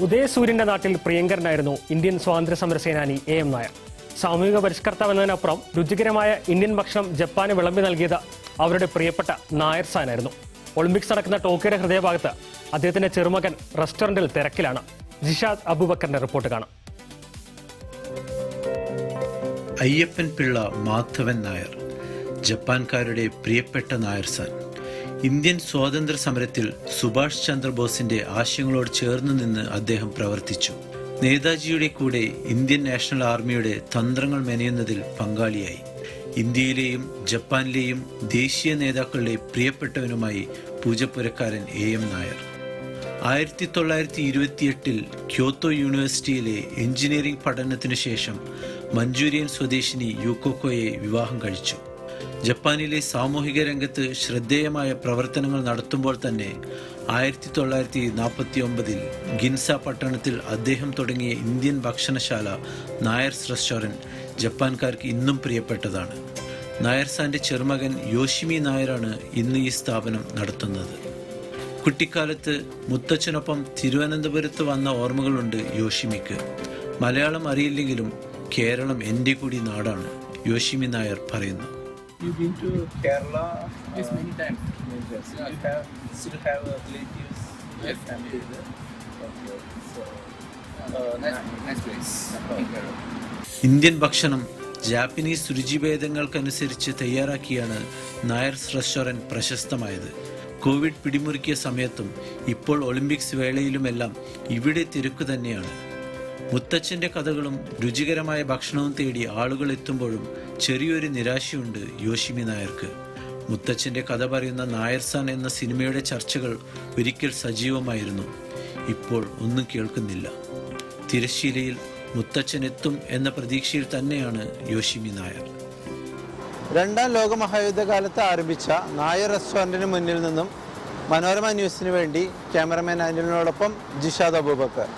ഉദയസൂര്യന്റെ നാട്ടിൽ പ്രിയങ്കരനായിരുന്നു ഇന്ത്യൻ സ്വാതന്ത്ര്യ സമര സേനാനി എ എം നായർ. സാമൂഹിക പരിഷ്കർത്താവ് എന്നതിനപ്പുറം രുചികരമായ ഇന്ത്യൻ ഭക്ഷണം ജപ്പാന് വിളമ്പി നൽകിയത് അവരുടെ പ്രിയപ്പെട്ട നായർ സാനായിരുന്നു. ഒളിമ്പിക്സ് നടക്കുന്ന ടോക്കിയുടെ ഹൃദയഭാഗത്ത് അദ്ദേഹത്തിന്റെ ചെറുമകൻ റെസ്റ്റോറന്റിൽ തിരക്കിലാണ്. ജിഷാദ് അബൂബക്കറിന്റെ റിപ്പോർട്ട് കാണാം. അയ്യപ്പൻ പിള്ള മാധവൻ നായർ ജപ്പാൻകാരുടെ പ്രിയപ്പെട്ട നായർ സാൻ. ഇന്ത്യൻ സ്വാതന്ത്ര്യ സമരത്തിൽ സുഭാഷ് ചന്ദ്രബോസിന്റെ ആശയങ്ങളോട് ചേർന്ന് നിന്ന് അദ്ദേഹം പ്രവർത്തിച്ചു. നേതാജിയുടെ കൂടെ ഇന്ത്യൻ നാഷണൽ ആർമിയുടെ തന്ത്രങ്ങൾ മെനയുന്നതിൽ പങ്കാളിയായി. ഇന്ത്യയിലെയും ജപ്പാനിലെയും ദേശീയ നേതാക്കളുടെ പ്രിയപ്പെട്ടവനുമായി പൂജപ്പുരക്കാരൻ എ എം നായർ. ആയിരത്തി തൊള്ളായിരത്തി ഇരുപത്തിയെട്ടിൽ ക്യോത്തോ യൂണിവേഴ്സിറ്റിയിലെ എഞ്ചിനീയറിംഗ് പഠനത്തിനു ശേഷം മഞ്ചൂരിയൻ സ്വദേശിനി യൂക്കോക്കോയെ വിവാഹം കഴിച്ചു. ജപ്പാനിലെ സാമൂഹിക രംഗത്ത് ശ്രദ്ധേയമായ പ്രവർത്തനങ്ങൾ നടത്തുമ്പോൾ തന്നെ ആയിരത്തി തൊള്ളായിരത്തി നാൽപ്പത്തി ഒമ്പതിൽ ഗിൻസ പട്ടണത്തിൽ അദ്ദേഹം തുടങ്ങിയ ഇന്ത്യൻ ഭക്ഷണശാല നായർസ് റെസ്റ്റോറന്റ് ജപ്പാൻകാർക്ക് ഇന്നും പ്രിയപ്പെട്ടതാണ്. നായർസാന്റെ ചെറുമകൻ യോഷിമി നായരാണ് ഇന്ന് ഈ സ്ഥാപനം നടത്തുന്നത്. കുട്ടിക്കാലത്ത് മുത്തച്ഛനൊപ്പം തിരുവനന്തപുരത്ത് വന്ന ഓർമ്മകളുണ്ട് യോഷിമിക്ക്. മലയാളം അറിയില്ലെങ്കിലും കേരളം എന്റെ കൂടി നാടാണ് യോഷിമി നായർ പറയുന്നു. You been to Kerala? Yes, many times. Many times. You have still have uh, relatives, Yes. family there. Okay. So, Uh, nice, nice place. Indian ഭക്ഷണം ജാപ്പനീസ് രുചിഭേദങ്ങൾക്കനുസരിച്ച് തയ്യാറാക്കിയാണ് നായർസ് റെസ്റ്റോറന്റ് പ്രശസ്തമായത് കോവിഡ് പിടിമുറുക്കിയ സമയത്തും ഇപ്പോൾ ഒളിമ്പിക്സ് വേളയിലുമെല്ലാം ഇവിടെ തിരക്ക് തന്നെയാണ് മുത്തച്ഛന്റെ കഥകളും രുചികരമായ ഭക്ഷണവും തേടി ആളുകൾ എത്തുമ്പോഴും ചെറിയൊരു നിരാശയുണ്ട് യോഷിമി നായർക്ക്. മുത്തച്ഛന്റെ കഥ പറയുന്ന നായർസാൻ എന്ന സിനിമയുടെ ചർച്ചകൾ ഒരിക്കൽ സജീവമായിരുന്നു. ഇപ്പോൾ ഒന്നും കേൾക്കുന്നില്ല. തിരശ്ശീലയിൽ മുത്തച്ഛൻ എത്തും എന്ന പ്രതീക്ഷയിൽ തന്നെയാണ് യോഷിമി നായർ. രണ്ടാം ലോക മഹായുദ്ധകാലത്ത് ആരംഭിച്ച നായർ റെസ്റ്റോറന്റിന് മുന്നിൽ നിന്നും മനോരമ ന്യൂസിന് വേണ്ടി ക്യാമറമാൻ അനിലിനോടൊപ്പം ജിഷാദ് അബൂബക്കർ.